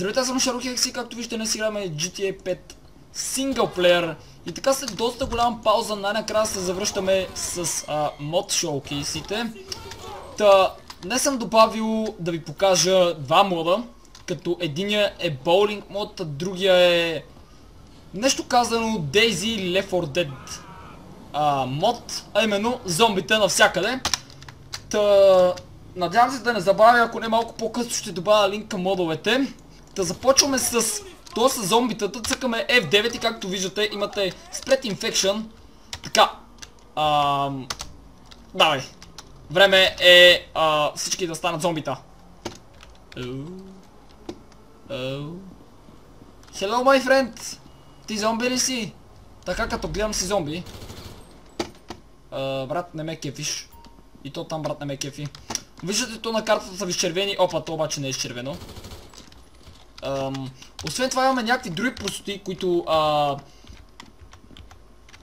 Здравейте, аз съм Шаро Хекси, както виждате днес играме GTA 5 синглплеер. И така след доста голяма пауза най-накрая се завръщаме с а, мод шоукейсите. Та, днес съм добавил да ви покажа два мода, като единия е боулинг мод, а другия е нещо казано Daisy Left 4 Dead а, мод, а именно зомбите навсякъде. Та, надявам се да не забравя, ако не малко по-късно ще добавя линк към модовете. Да започваме с то с зомбитата, цъкаме F9 и както виждате имате Spread Infection. Така, ам, давай. Време е а, всички да станат зомбита. Hello my friend! Ти зомби ли си? Така като гледам си зомби. А, брат, не ме кефиш. И то там брат не ме кефи. Виждате то на картата са ви червени. Опа, то обаче не е червено. Освен това имаме някакви други простоти, които а,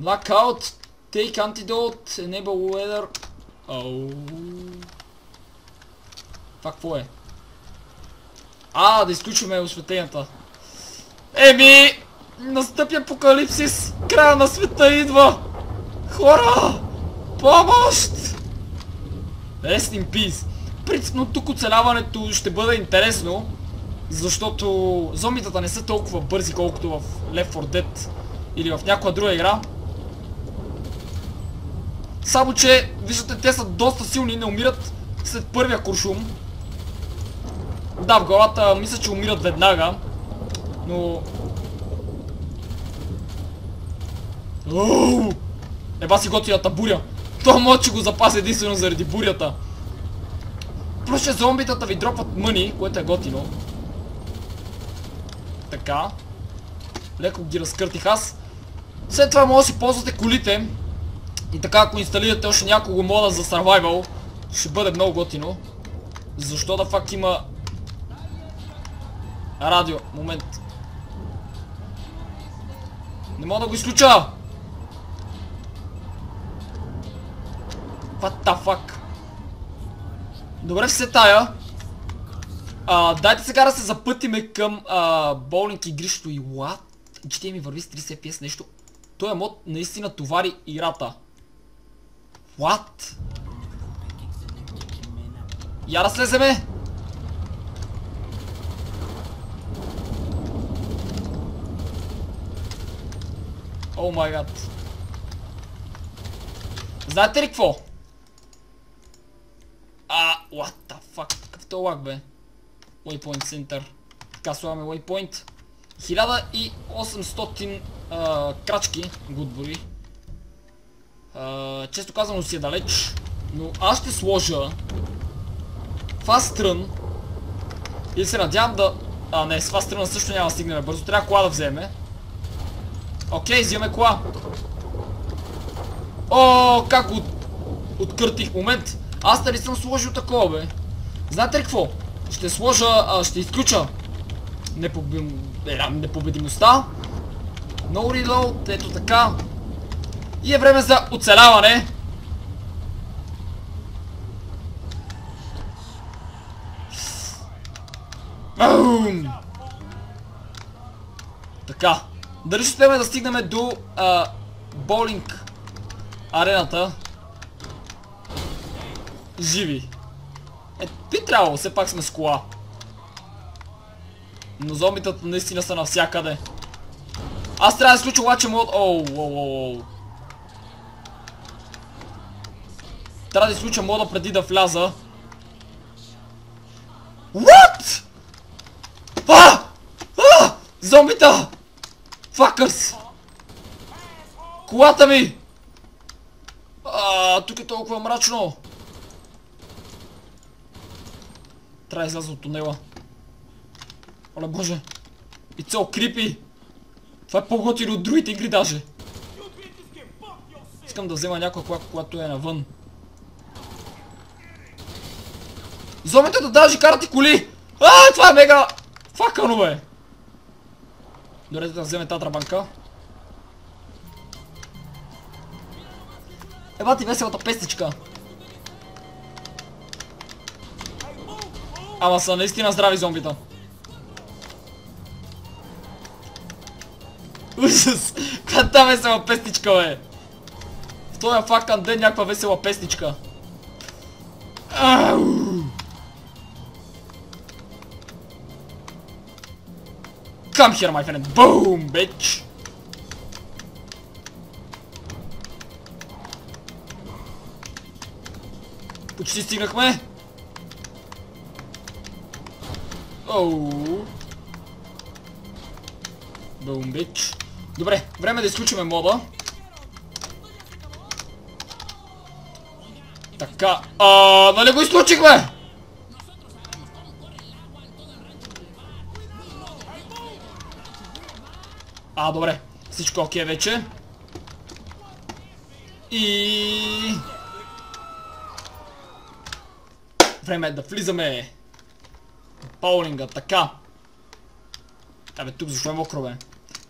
Blackout, Take Antidote, Enable Weather. Това какво е? А, да изключваме осветленията. Еми! Настъпи апокалипсис! Края на света идва! Хора! Помощ! Rest in peace. Принципно тук оцеляването ще бъде интересно, защото зомбитата не са толкова бързи, колкото в Left 4 Dead или в някоя друга игра. Само, че, виждате, те са доста силни и не умират след първия куршум. Да, в главата мисля, че умират веднага, но... Оу! Еба си готината буря. Това че го запази единствено заради бурята. Плюс, зомбитата ви дропват мъни, което е готино. Така. Леко ги разкъртих аз. След това може да си ползвате колите. И така, ако инсталирате още няколко мода за survival, ще бъде много готино. Защо да факт има радио? Момент. Не мога да го изключа! What the fuck? Добре се тая. А, дайте сега да се запътиме към а, боулинг игрището и what? GTA ми върви с 30 FPS нещо. Той е мод наистина товари играта. What? Я да слеземе! О май гад. Знаете ли какво? А, what the fuck? Какъв то лак бе? Waypoint Center. Така слагаме Waypoint. 1800 а, крачки Гудбори. често казано си е далеч. Но аз ще сложа Fast Run. И се надявам да... А, не, с Fast Run също няма да стигнем бързо. Трябва кола да вземе. Окей, взимаме кола. О, как от... откъртих момент. Аз дали съм сложил такова, бе. Знаете ли какво? Ще сложа, а, ще изключа непобедим... е, непобедимостта. No reload, ето така. И е време за оцеляване. Бум! Така. Дали ще успеем да стигнем до а, боулинг арената? Живи. Е, би трябвало, все пак сме с кола. Но зомбитата наистина са навсякъде. Аз трябва да изключа обаче мод... Оу, оу, оу, Трябва да изключа мода преди да вляза. What? А! А! Зомбита! Факърс! Колата ми! А, тук е толкова мрачно. Трябва да изляза от тунела. Оле боже. И цел крипи. Това е по-готино от другите игри даже. Искам да взема някоя кола, когато е навън. Зомите да даже карате коли! А, това е мега... Факано бе! Добре да вземе тази трабанка. Еба ти веселата пестичка. Ама са наистина здрави зомбита. Ужас! Каква та весела песничка, бе! В този факан ден някаква весела песничка. Ау! Come here, my friend. Boom, bitch! Почти стигнахме. Оу. Бум, бич. Добре, време да изключиме мода. Така, а, нали го изключихме? А, добре. Всичко окей вече. И... Време е да влизаме. Боулинга, така. Абе, тук защо е мокро, бе?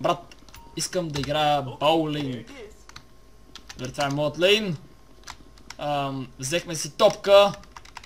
Брат, искам да играя боулинг. Добре, това е моят лейн. взехме си топка.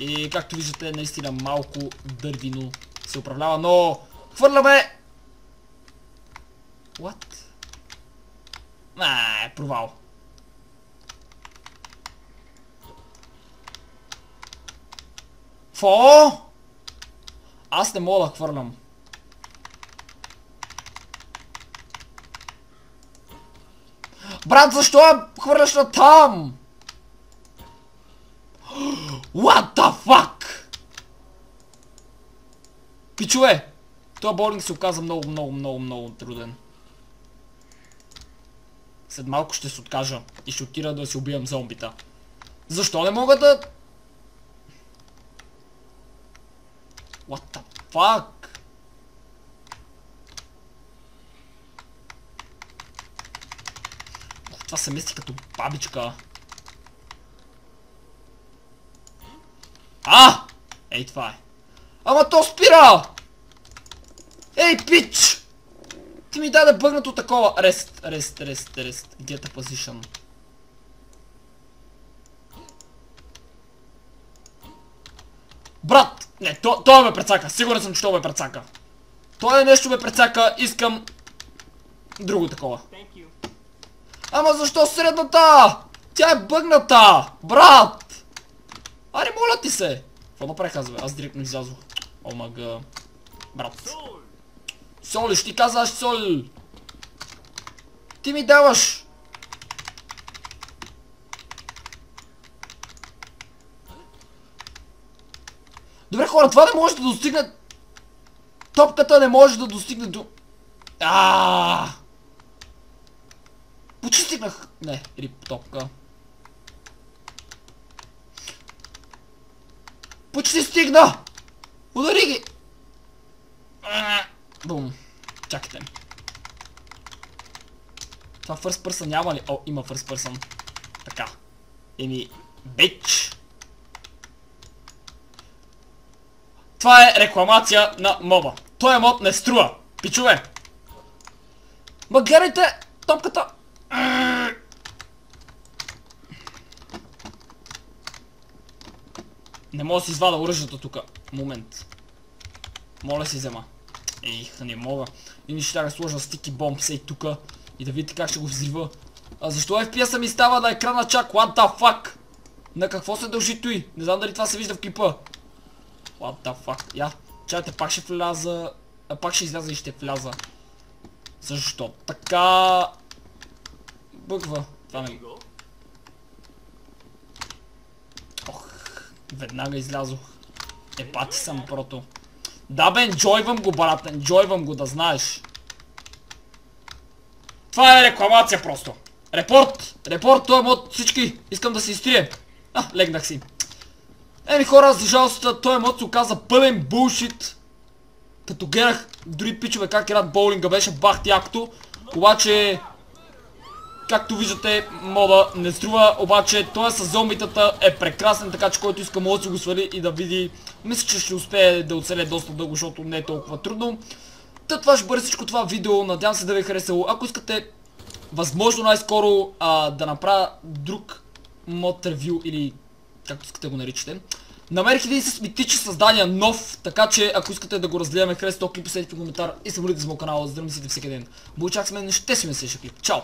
И както виждате, наистина малко дървино се управлява, но... Хвърляме! What? А, е провал. Фо? Аз не мога да хвърлям. Брат, защо я хвърляш на там? What the fuck? Пичове! Това боулинг се оказа много, много, много, много труден. След малко ще се откажа и ще отира да си убивам зомбита. Защо не мога да... What the fuck? Това се мести като бабичка. А! Ей, това е. Ама то спира! Ей, пич! Ти ми даде бъгнато такова. Рест, рест, рест, рест. Get a Брат! Не, то, той ме прецака. Сигурен съм, че той ме прецака. Той е нещо ме прецака. Искам... Друго такова. Ама защо средната? Тя е бъгната! Брат! Аре, моля ти се! Какво направих аз, бе? Аз директно излязох. Омага. Брат. Соли, ще ти казваш сол! Ти ми даваш! Добре хора, това не може да достигне... Топката не може да достигне до... Аааа! Почти стигнах... Не, рип топка. Почти стигна! Удари ги! Бум. Чакайте. Това first person няма ли? О, има first person. Така. Еми, бич. Това е рекламация на моба. Той мод не струва. Пичове. Ма гледайте топката. Не мога да си извада оръжието тук. Момент. Моля си взема. Ех, не мога. И ни ще да сложа стики бомб сей тука. И да видите как ще го взрива. А защо FPS-а ми става на екрана чак? What the fuck? На какво се дължи той? Не знам дали това се вижда в клипа. What the fuck? Я, чайте, пак ще вляза... А, пак ще изляза и ще вляза. Защо? Така... Бъгва. Това не... Ох, веднага излязох. Е, пати съм прото. Да бе, енджойвам го, брат, енджойвам го, да знаеш. Това е рекламация просто. Репорт! Репорт, той е мод всички. Искам да се изтрие. А, легнах си. Еми хора, за жалост, той мод се оказа пълен булшит. Като гледах дори пичове как играят боулинга, беше бахт якото. Обаче, както виждате, мода не струва, обаче той с зомбитата е прекрасен, така че който иска може да си го свали и да види. Мисля, че ще успее да оцеле доста дълго, защото не е толкова трудно. Та това ще бъде всичко това видео, надявам се да ви е харесало. Ако искате, възможно най-скоро да направя друг мод ревю или както искате го наричате, Намерих един с митичи създания нов, така че ако искате да го разгледаме, харесате този клип, последите коментар и се абонирайте за моят канал, за да мислите всеки ден. Бо чак с мен, ще си ме следващия клип. Чао!